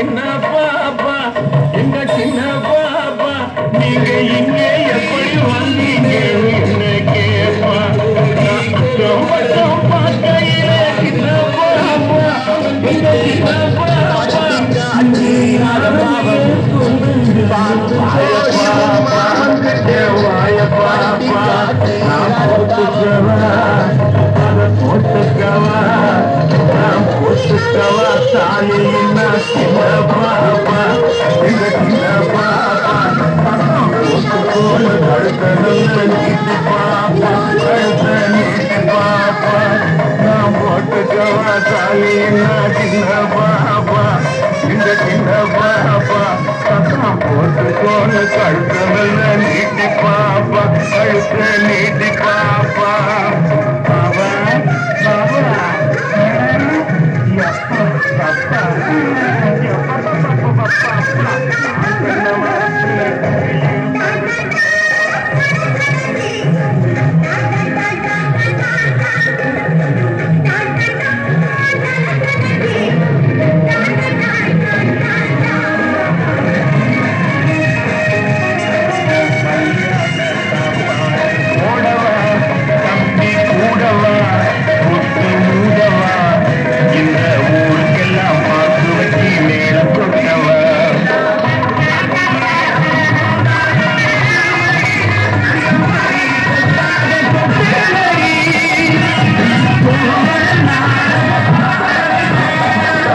என்ன Krishna.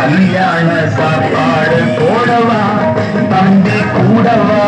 கல்யாண சாப்பாடு போடவா தம்பி கூடவா?